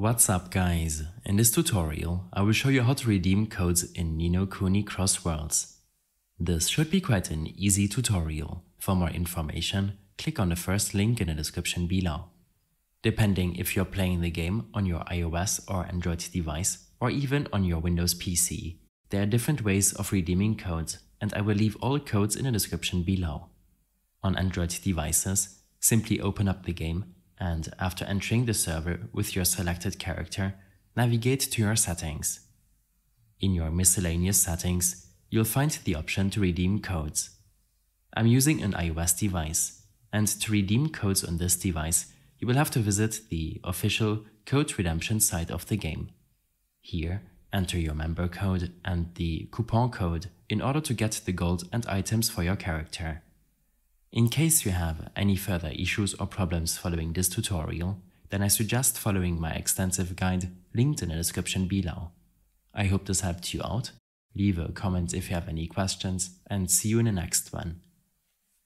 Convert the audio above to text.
What's up guys? In this tutorial, I will show you how to redeem codes in Ni No Kuni Cross Worlds. This should be quite an easy tutorial. For more information, click on the first link in the description below. Depending if you're playing the game on your iOS or Android device, or even on your Windows PC, there are different ways of redeeming codes and I will leave all codes in the description below. On Android devices, simply open up the game and after entering the server with your selected character, navigate to your settings. In your miscellaneous settings, you'll find the option to redeem codes. I'm using an iOS device, and to redeem codes on this device, you will have to visit the official code redemption site of the game. Here, enter your member code and the coupon code in order to get the gold and items for your character. In case you have any further issues or problems following this tutorial, then I suggest following my extensive guide linked in the description below. I hope this helped you out. Leave a comment if you have any questions and see you in the next one.